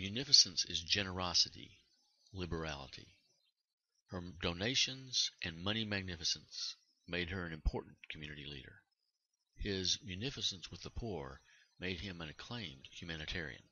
munificence is generosity, liberality. Her donations and money munificence made her an important community leader. His munificence with the poor made him an acclaimed humanitarian.